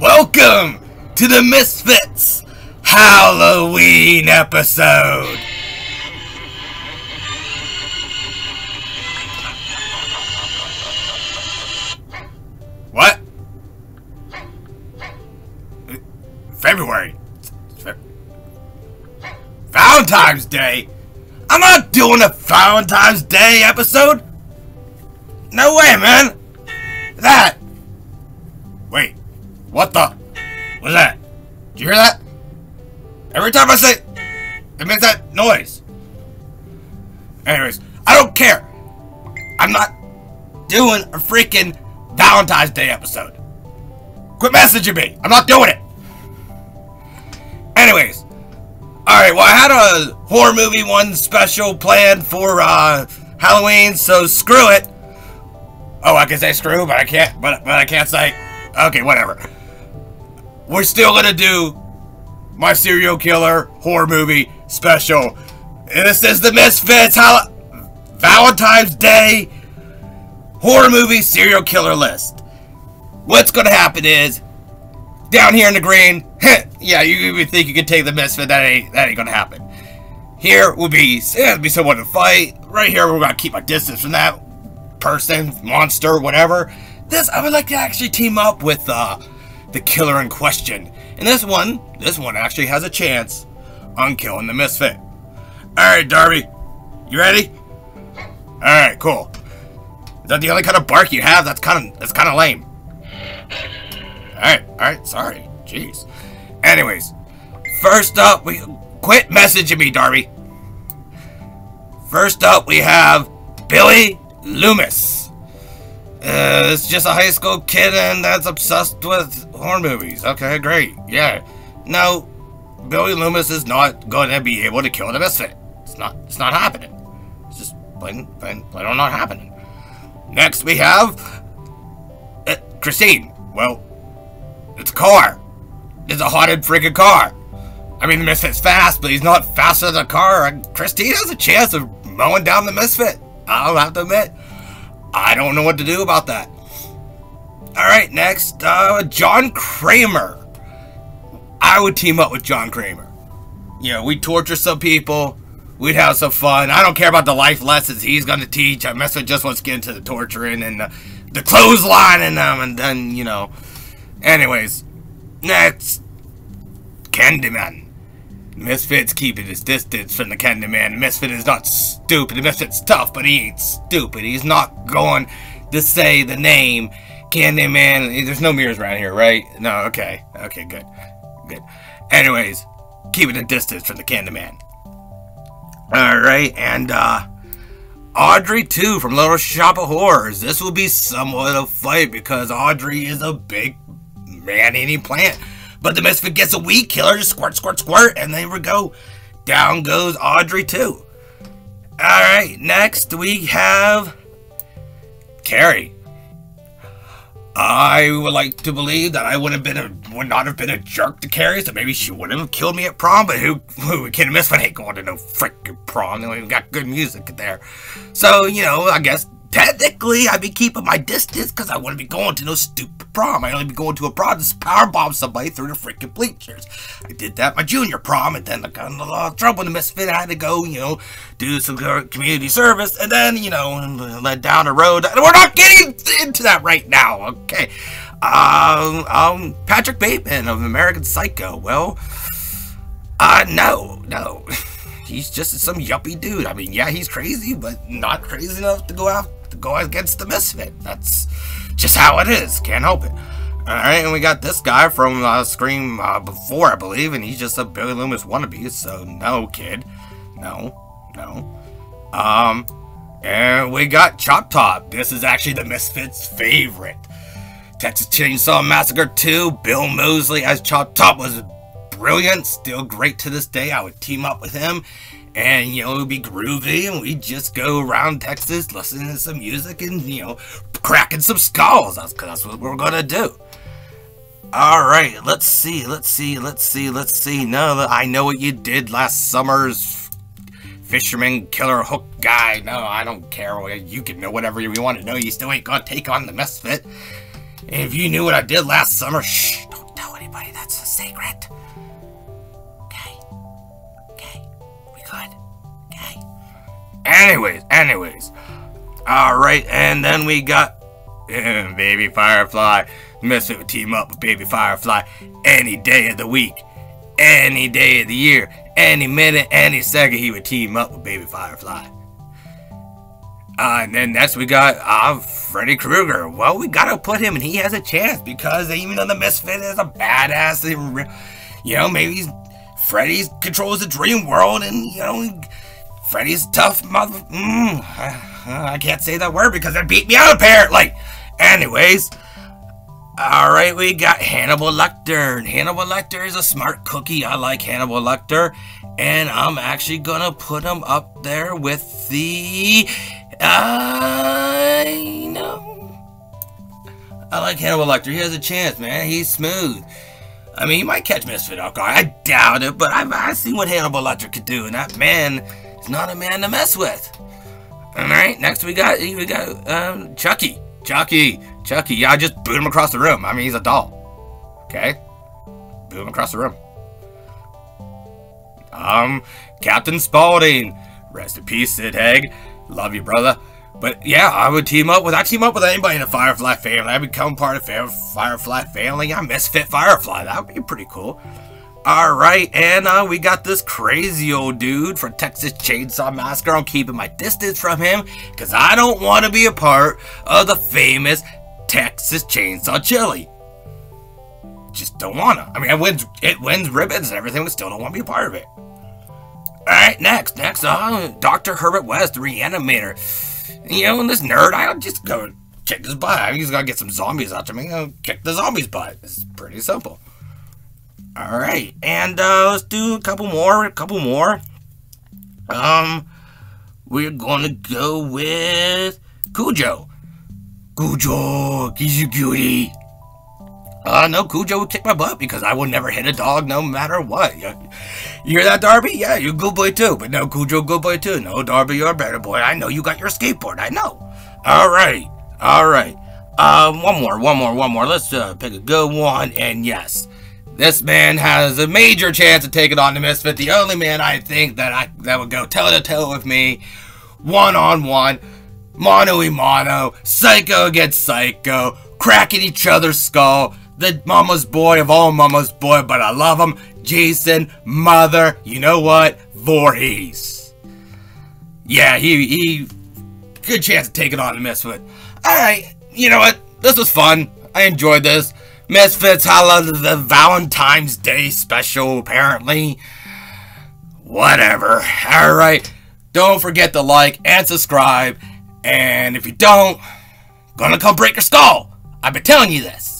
Welcome to the Misfits Halloween episode. What? February. Valentine's Day? I'm not doing a Valentine's Day episode. No way, man. That. Wait. What the? What's that? Did you hear that? Every time I say it makes that noise. Anyways, I don't care. I'm not doing a freaking Valentine's Day episode. Quit messaging me. I'm not doing it. Anyways, alright, well, I had a horror movie one special planned for uh, Halloween, so screw it. Oh, I can say screw, but I can't, but, but I can't say, okay, whatever. We're still gonna do my serial killer horror movie special. And this is the Misfits Hall Valentine's Day horror movie serial killer list. What's gonna happen is, down here in the green, yeah, you would think you could take the Misfit, that ain't, that ain't gonna happen. Here will be, yeah, be someone to fight. Right here, we're gonna keep my distance from that person, monster, whatever. This, I would like to actually team up with, uh, the killer in question. And this one, this one actually has a chance on killing the Misfit. Alright, Darby. You ready? Alright, cool. Is that the only kind of bark you have? That's kind of that's kind of lame. Alright, alright, sorry. Jeez. Anyways, first up, we quit messaging me, Darby. First up, we have Billy Loomis. Uh, it's just a high school kid and that's obsessed with horror movies. Okay, great. Yeah. No, Billy Loomis is not going to be able to kill the misfit. It's not. It's not happening. It's just plain, plain, plain on not happening. Next, we have uh, Christine. Well, it's a car. It's a haunted freaking car. I mean, the misfit's fast, but he's not faster than a car. And Christine has a chance of mowing down the misfit. I'll have to admit. I don't know what to do about that. Alright, next, uh, John Kramer. I would team up with John Kramer. You know, we'd torture some people. We'd have some fun. I don't care about the life lessons he's going to teach. I mess with just wants to get into the torturing and the, the clotheslining them and then, you know. Anyways, next, Candyman. Misfit's keeping his distance from the Candyman. Misfit is not stupid. Misfit's tough, but he ain't stupid. He's not going to say the name Candyman. There's no mirrors around here, right? No, okay. Okay, good. Good. Anyways, keeping a distance from the Candyman. Alright, and, uh, Audrey II, from Little Shop of Horrors. This will be somewhat of a fight because Audrey is a big man-eating plant. But the Misfit gets a weed killer, just squirt, squirt, squirt, and there we go. Down goes Audrey II. Alright, next we have Carrie. I would like to believe that I would have been a would not have been a jerk to Carrie, so maybe she wouldn't have killed me at prom. But who who can miss Misfit ain't going to no freaking prom? They even got good music there, so you know I guess technically I'd be keeping my distance because I wouldn't be going to no stupid prom. I'd only be going to a prom to power bomb somebody through the freaking bleachers. I did that my junior prom, and then I got in a lot of trouble in the misfit. I had to go, you know, do some community service, and then, you know, led down the road. We're not getting into that right now, okay? Um, um, Patrick Bateman of American Psycho. Well, uh, no, no. He's just some yuppie dude. I mean, yeah, he's crazy, but not crazy enough to go out go against the misfit. That's just how it is. Can't help it. All right, and we got this guy from uh, Scream uh, before, I believe, and he's just a Billy Loomis wannabe. So no, kid, no, no. Um, and we got Chop Top. This is actually the Misfits' favorite. Texas Chainsaw Massacre 2. Bill Moseley as Chop Top was brilliant, still great to this day. I would team up with him and, you know, it would be groovy and we'd just go around Texas listening to some music and, you know, cracking some skulls. That's, that's what we're gonna do. Alright, let's see, let's see, let's see, let's see. No, I know what you did last summer's fisherman killer hook guy. No, I don't care. You can know whatever you want to know. You still ain't gonna take on the misfit. If you knew what I did last summer, shh, don't tell anybody that's a secret. Anyways, anyways. Alright, and then we got Baby Firefly. Misfit would team up with Baby Firefly any day of the week, any day of the year, any minute, any second he would team up with Baby Firefly. Uh, and then next we got uh, Freddy Krueger. Well, we gotta put him, and he has a chance because even though the Misfit is a badass, you know, maybe he's, Freddy controls the dream world, and you know, Freddy's tough mother. Mm, I, can't say that word because it beat me out apparently. Anyways, all right, we got Hannibal Lecter. Hannibal Lecter is a smart cookie. I like Hannibal Lecter, and I'm actually gonna put him up there with the I know. I like Hannibal Lecter. He has a chance, man. He's smooth. I mean, he might catch Misfit guard. I doubt it, but I've, I've seen what Hannibal Lecter could do, and that man not a man to mess with. All right, next we got we got um, Chucky. Chucky, Chucky. Yeah, I just boot him across the room. I mean, he's a doll. Okay, boot him across the room. Um, Captain Spaulding. Rest in peace, Sid Haig. Love you, brother. But yeah, I would team up with I team up with anybody in the Firefly family. I become part of Firefly family. I'm Misfit Firefly. That would be pretty cool. Alright, and uh, we got this crazy old dude from Texas Chainsaw Massacre. I'm keeping my distance from him because I don't want to be a part of the famous Texas Chainsaw Chili. Just don't want to. I mean, it wins, it wins ribbons and everything, but still don't want to be a part of it. Alright, next, next, uh, Dr. Herbert West, reanimator. You know, this nerd, I'll just go kick his butt. I just gotta get some zombies out to me. I'll kick the zombies' butt. It's pretty simple. Alright, and uh, let's do a couple more, a couple more. Um, we're gonna go with Cujo. Cujo, cutie. Uh, no, Cujo would kick my butt because I will never hit a dog no matter what. You, hear that, Darby? Yeah, you're good boy too. But no, Cujo, good boy too. No, Darby, you're a better boy. I know you got your skateboard. I know. All right. All right. Um, one more, one more, one more. Let's uh, pick a good one. And yes, this man has a major chance of taking on the Misfit. The only man I think that I that would go toe to toe with me, one on one, mano a mano, psycho against psycho, cracking each other's skull the mama's boy of all mama's boy, but I love him. Jason, mother, you know what? Voorhees. Yeah, he, he, good chance of taking on the Misfit. Alright, you know what? This was fun. I enjoyed this. Misfits Holla the Valentine's Day special, apparently. Whatever. Alright, don't forget to like and subscribe. And if you don't, gonna come break your skull. I've been telling you this.